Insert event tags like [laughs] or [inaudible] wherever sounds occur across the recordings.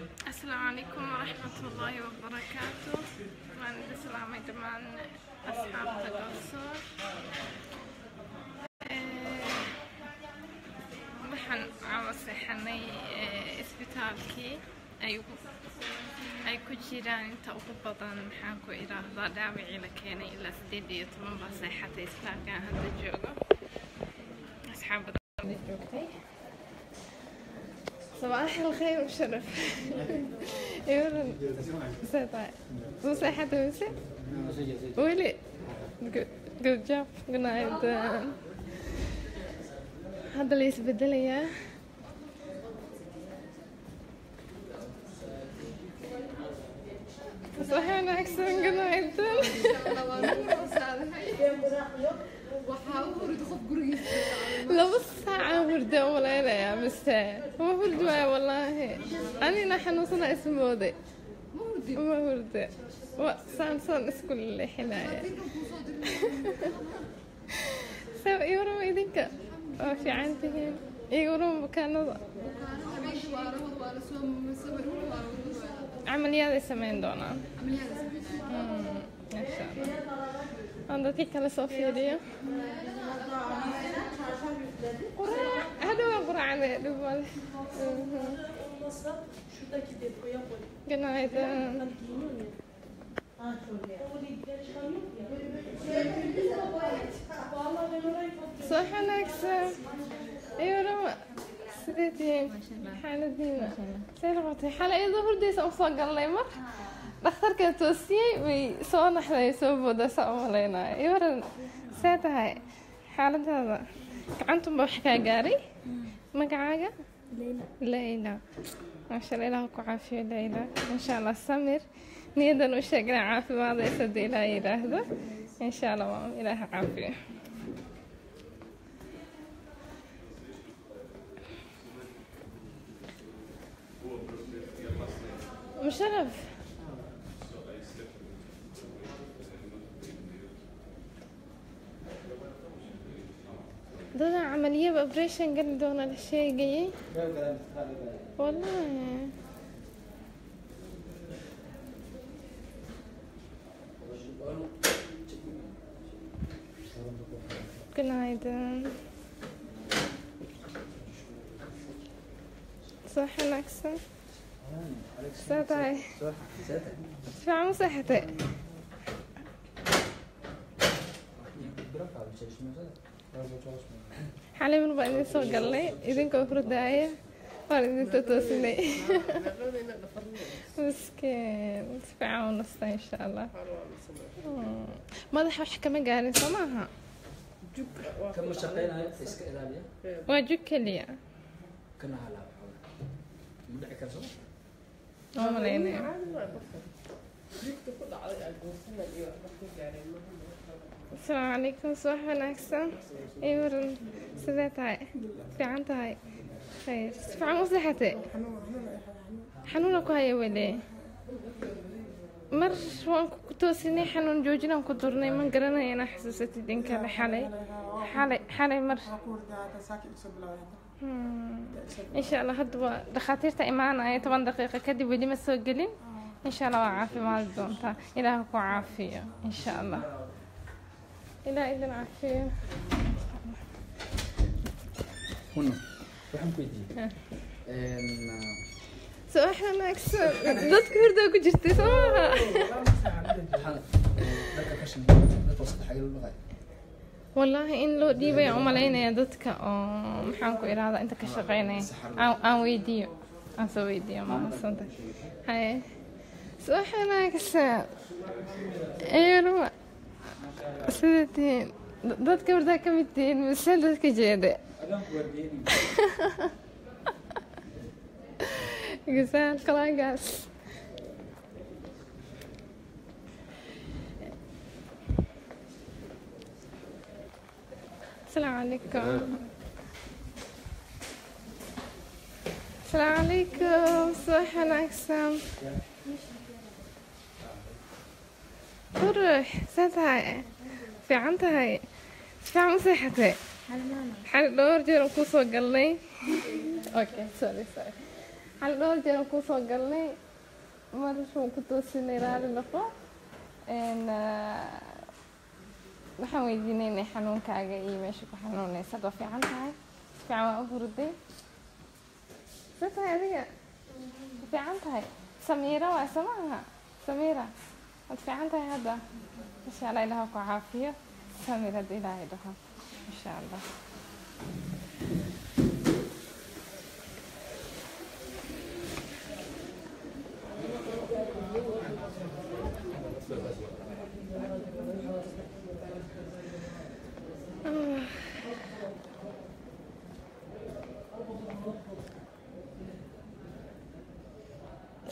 السلام عليكم ورحمة الله وبركاته. من السلام من أصحاب تقصر. آه، وحن عوصي حني إسبتالكي آه، أي كجيران انت أقبضان محاكو إراه ضا دابعي لكيني إلا سديدي يطمن بصيحة إسبتالكي هذا جوغو أصحاب تقصر صباح الخير وشرف يقولون سيطع مو صحة وسي ويلي good job good night هذا اللي يسبدل إياه. صحيح أنا لبس عامر ده ولا يا مساء هو فرد والله. أنا نحن وصلنا اسم ودي ما فرد وصان صان اسم كل حناية. [laughs] سو إيه ورم في عندي هنا. إيه ورم كان عمليات سمين دونا. سمين. دونا عند تيكا لصوفيا دي؟ قرعة هذا أنا دوبال قلنا هذا صح ناكس ايوا راه سديتي حالة ديما سير غوتي حالة أيضا بردي سوف قال لي مر dhakhtarka toosiyey way soo naxday soo booda saa u malaynaya iyo waran see tahay xaaladaada gacantunba wax kaa gaaray? Magacaaga? Layla maasha allah ilaah ku caafiyo layla insha allah samir. Niyadan u sheeg inaa caafimaadaysa haddii ilaah yidhaahdo. Insha allah waa ilaah caafiyo. Musharaf دونا عملية بأبريشن قلنا دونا الشيء جاي والله كنا هيدا صح نكسة ساتاي صح ساتاي شو عم xaliman baa idin soo galnay idinkoo hurdaaya waan idinta toosinay. Miskiin isficawnasta insha allah hmm. madaxa wax kama gaarin soo maaha waa jug keliya. Malaynaya asalaamu calaykum subax wanaagsan ii waran sidee tahay fiican tahay khayr si fiican u seexatay xanuuna ku haya wele mar waan ku toosinay xanuun joojinaan ku durnay ma garanaya inaa xasuusatid in kale xalay xalay xalay mar insha allah hadda waa dhakhaatiirta imaanaya toban daqiiqo kadib weli ma soo gelin insha allah waa caafimaadi doontaa ilaah ku caafiyo insha allah إلى إلى العافيه هنا رحم كويتي ام سو إحنا ناكس تذكر دوك جرتي سوا والله ان لو دي بي عملينا يا دتك ام حنكو إلى هذا انت كشغيني أو ان ويديو ان سو ويديو ما سنت هاي سو إحنا ناكس أيوه dadka hurdaa ka mid tihiin mise dadka jeeda Güzel, kolay gelsin. السلام عليكم السلام عليكم صباح wanaagsan qurux saa tahay fiican tahay si fiican u seexatay xali dhowr jeer aan ku soo galnay. Okay sorry sorry. Xal dhowr jeer ku soo galnay. Mar shuu ku toosinay raali noqo. Ah, waxaan weydiinaynay xanuunkaaga iyo meesha ku xanuunaysa waa fiican tahay si fiican waa u hurday sa tahay adiga. Fiican tahay samiira waa samaha هاد في عندها هذا. إن شاء الله لها وقع عافية. سامي لدي لا يدها إن شاء الله.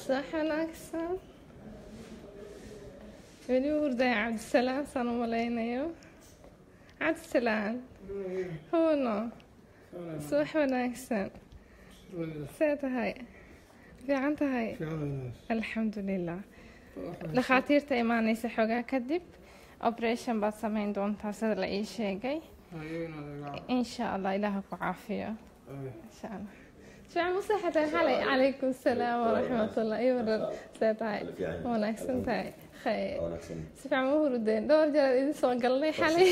صح ناقصه weli u hurdaya cabdisalaam saan u malaynayo cabdisalaam huno subax wanaagsan see tahay fiican tahay alxamdulilah dhakhaatiirta imaanaysa xoogaa kadib operation baad samayn doontaa sida la ii sheegay insha allah ilaaha ku caafiyo insha allah شعب صحة حالي عليكم السلام ورحمة الله يورر ساتاي وناكسن تاي خير sifiican ma hurdeen dhowr jeer idin soo galnay xalay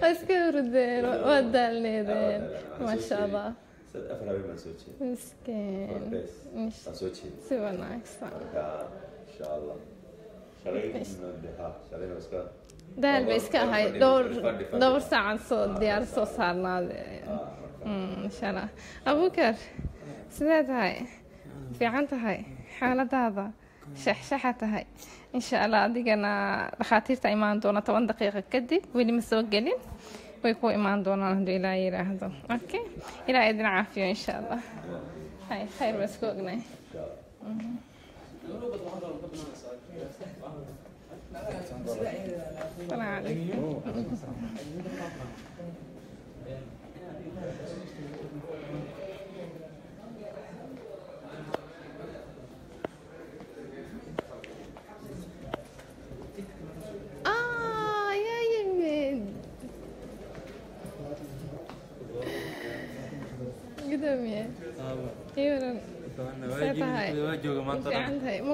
waa iska hurdeen waa daalneedeen maasha allah. miskeen si wanaagsan daal bay iska ahay dhowr dhowr saacan soo diyaar soo saarnaade insha abuukar sidee tahay fiican tahay xaaladaada عنت هاي. إن شاء الله أدينا دخاتيرتا إيمان دونا طبعا دقيقة كدي. ولي مسوق قليل. ويكون إيمان دونا الحمد لله يراهدو أوكي؟ إلى إذن عافية إن شاء الله. هاي خير بس السلام عليكم آه يا يمين قدام يا أيوه waa jooga maanta في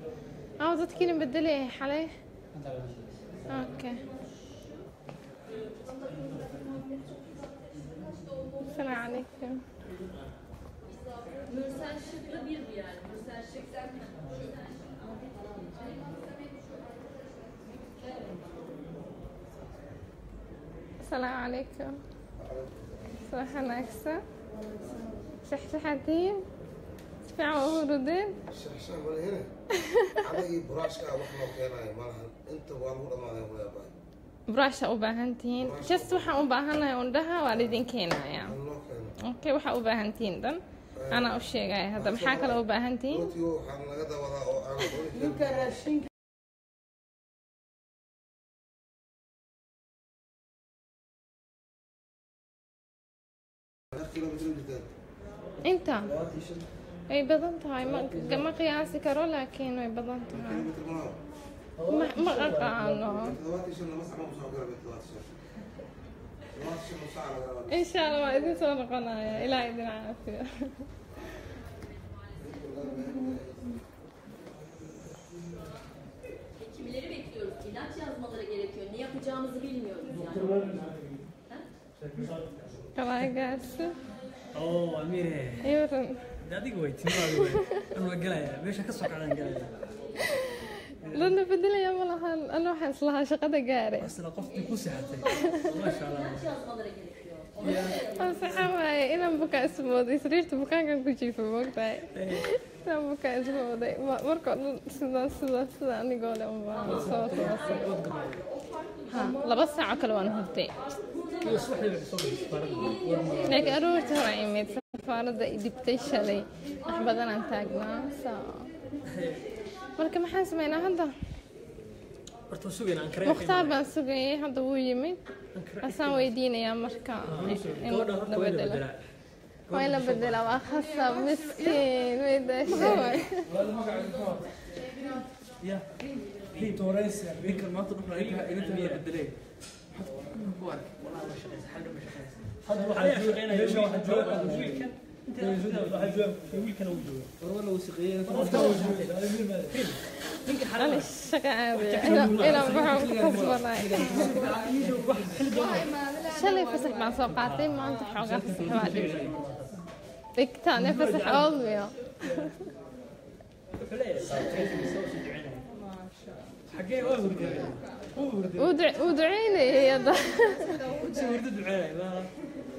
أو ذاتكي نبدلي إيه حالي أوكي. السلام عليكم. السلام عليكم. صباح الاكسا شحشحتين شحشح ولا هنا؟ براشة أو باهنتين شس وحا أو باهنة يوندها والدين كينا يا. أوكي وحا أو باهنتين دن. أنا أشيغا يا هذا محاكا لو باهنتين أنت. Way badan tahay. Ma qiyaasi karo laakiin way badan tahay. Ma aqaano insha allah waa idin soo noqonaya ilaa idin caafiyo Kimileri bekliyoruz? İlaç yazmaları gerekiyor. Ne yapacağımızı bilmiyoruz yani. kalaa gaarsi oo amire. De adiga way timaadu way an waa gelaya meesha ka socdaan gelaya lana bedelaya ma lahan ana waxaan islahaa shaqada gaare asla qofkii ku sixatay maasha allah İlaç yazmaları gerekiyor. ansaxa waaye inaan bukaa ismooday sariirta bukaankan ku jiifo moogtahay inaan bukaa ismooday Ma- markao dhan sidaa sidaa sida anigoo le unbaa soo toosay ha laba saaco kale waan hurtay iyo subaxdii bay soo gashay isbaaradda laakiin aroorta hore imid فرض دبتي شلي أحبذنا عن تاجنا سا مرك ما حاس مينا هذا. مختار بس سوقي هذا هو يمين. أسمع ويدين يا مرك آه، إيه، ما بدلا ما إلا بدلا وأخص مسكين ويدش والله ما قاعد يا هي توريس يا بيكر ما تروح رايقها انت هي بدلين والله ما شخص حلو ما شخص hadda waxaa shaqeynaya wiilkan warwala uu shaqeeyay ninka ani shaqa aadaya inaan baxo ku kasbanay shalay fasax baan soo qaatay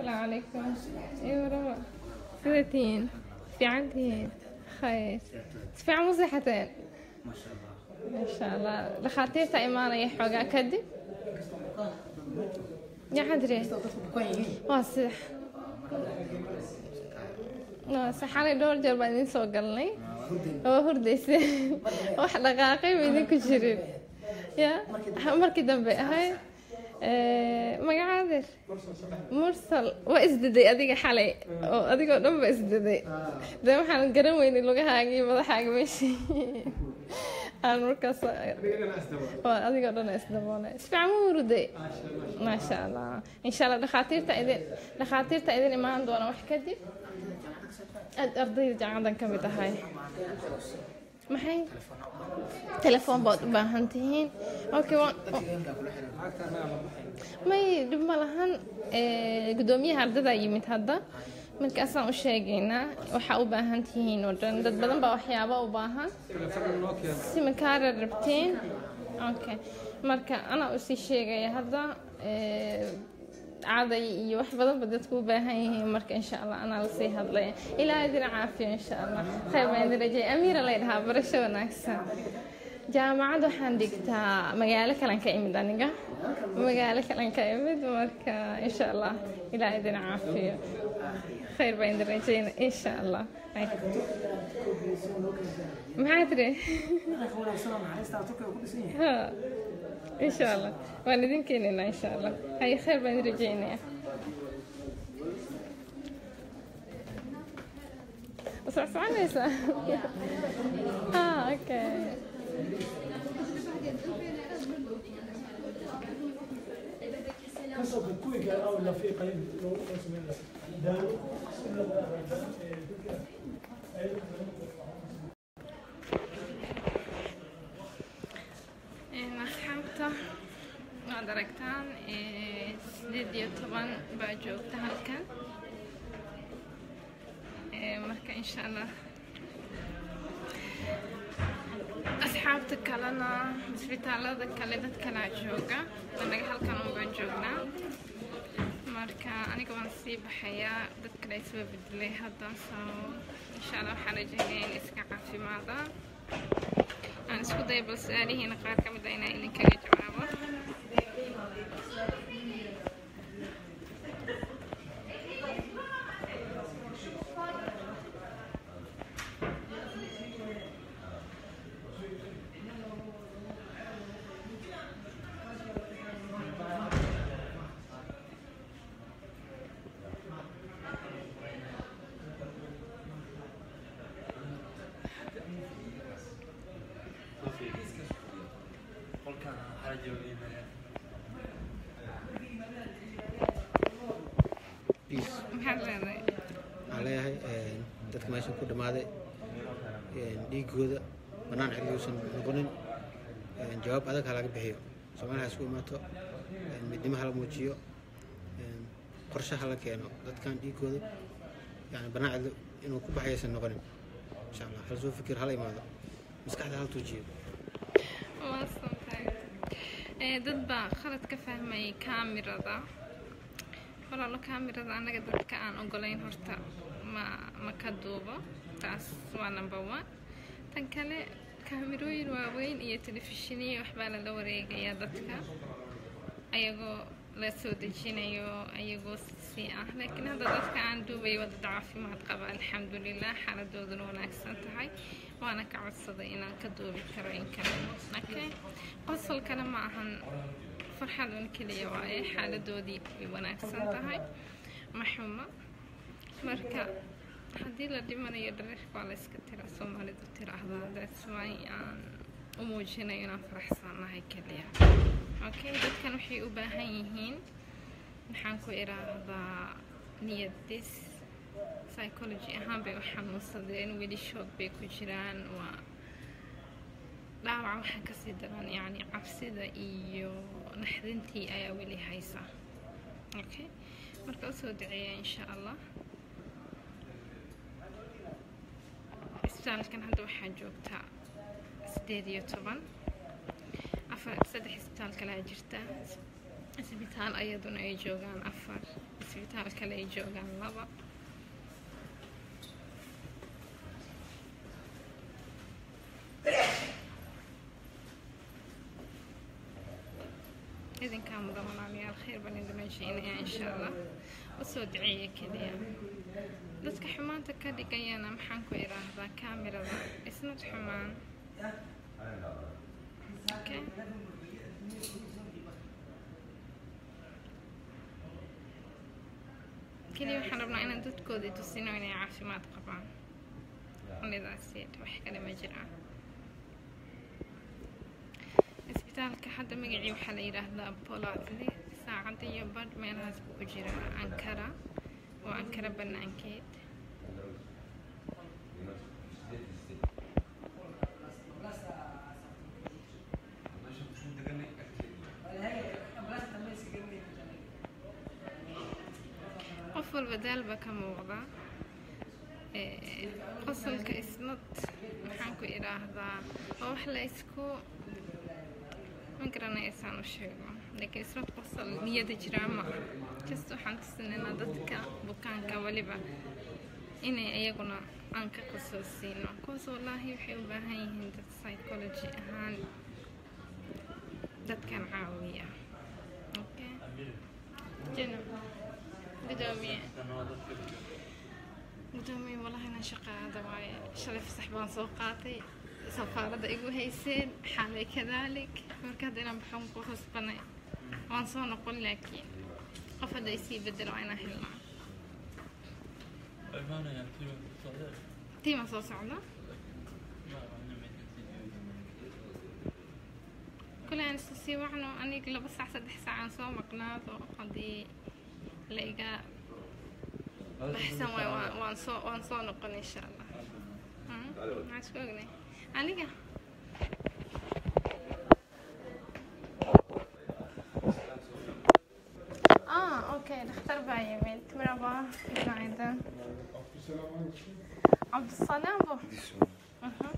السلام عليكم. أيوه زيتين في عندي خير في عمو ما شاء الله ما شاء الله. لخاتيرتا إيمانا يحوغا كدب يا حدري. واصح saxanay dhowr jeer baan idiin soo galnay oo hurdaysay wax dhaqaaqay ba idinku jirin ya markii dambe ahay إيه، مجاعدر مرسل وأزددي أديك حالي. أو أديك أنا بأزددي ده ما حنا نكرم وين اللي لقاه عجيب هذا حاجة ماشي. [laughs] أنا مركز. أديك أنا أستوى أديك أنا أستوى أنا سبع ما شاء الله إن شاء الله لخاطير تأذن لخاطير تأذن ما عنده أنا واحد كذي الأرضية جعان كم تهاي maxay? Telefoon baad u baahan tihiin may dhib ma lahan gudoomiyaha ardada yimid hadda. Markaasaan u sheegaynaa waxaa u baahan tihiin oo dhan. Dad badan baa waxyaaba u baahan. Simikaara rabtiin. Okay. Marka anaa u sii sheegaya hadda caday iyo wax badan ba dadku u baahan yihiin marka insha allah anaa la sii hadlaya ilaa idin caafiyo insha allah. Khayr baan idin rajay amiira lay dhahaa barasho wanaagsan. Jaamacad waxaan dhigtaa magaalo kalan ka imid aniga. Magaalo kalan ka imid marka insha allah ilaa idin caafiyo khayr baan idin rajayna insha allah. Maxaa tiri إن شاء الله. والدين كيننا إن شاء الله. هاي خير بين رجعنا صعب عنيسة آه أوكي. asxaabta waad aragtaan sideed iyo toban baa joogta halkan marka insha allah asxaabta kalena isbitaalada kale dad kalaa jooga anaga halkan un baan joognaa marka aniga waan sii baxayaa dad kale isba bedelay hadda so insha allah waxaan rajaynaya in iska caafimaadaan aan isku daya bal su-aalihiina qaar ka mid a inaan idinkaga jawaabo waxaan leeyahay dadka meeshan ku dhammaaday dhiigooda bannaan xilliuusan noqonin jawaab adag ha laga bixiyo. Soomaaliya isku imaato midnimo hala muujiyo qorshe hala keeno. Dadkan dhiigooda yani bannaan cidlo inuu ku baxaysan noqonin insha allah hal soo fikir hala imaado maskaxda hal tuujiyo. Dad baa khalad ka fahmayay kaamirada waxbaa lala wareegayaa dadka ayagoo la soo dejinayo ayagoo si ah laakiin hadda dadka aan duubay waa dad caafimaad qaba alxamdulilah xaaladooduna wanaagsan tahay waana ka codsaday inaan ka duubi karo in kale okay qosolkana ma ahan farxad un keliya waaye xaaladoodii way wanaagsan tahay. Ma xuma marka haddii la dhimanayo dhareerka waa la iska tira soomaalidu tiraahdaa that's why aan u muujinayo inaan faraxsanahay keliya. Okay dadkan waxay u baahan yihiin maxaan ku idhaahdaa niyad dis. Psychology ahaan bay u xanuunsadeen weli bay ku jiraan. Waa dhaawac waxaa ka sii daran yacni cabsida iyo naxdintii ayaa weli haysa okay marka usoo duceeya insha allah isbitaalkan hadda waxaa joogtaa sideed iyo toban afar saddex isbitaal kalaa jirta isbitaal ayaduna ay joogaan afar isbitaal kale ay joogaan laba khayr baan idin rajaynaya insha allah usoo duceeya keliya dadka xumaanta ka dhigayana maxaan ku idhaahdaa kaamirada isnad xumaan okay keliya waxaan rabnaa inaan dadkoodii tusino inay caafimaad qabaan unidaasi wax kale ma jiraan isbitaalka hadda magacii waxaa la yidhaahdaa polatli jiraa ankara oo ankara banaankeed qof walba daalba ka muuqda Ee, qosolka isnad maxaan ku idhaahdaa waa wax la isku ma garanaysaan u sheego laakiin isnad dadka bukaanka weliba inay iyaguna aan ka qosol siino kuwaas wallaahi waxay u baahan yihiin dad psychology ahaan dadkan caawiya okay jana gudoomiye gudoomiye wallahi inaan shaqaada waaye shalay fasax baan soo qaatay safaaradda igu hayseen xaalay kadaalik marka hadda inaan baxon ku وانسو نقول لك قفد يسي بدل وين احل معه ايمانا يعني تيما صار صعدة كل عين سوسي وعنو اني كل بس احسد حسا عن سو مقنات وقضي لقاء بحسن وانسو نقول إن شاء الله. ما شكوك ني اني waay waan- waan soo waan soo noqon insha allah Hmm? maxaan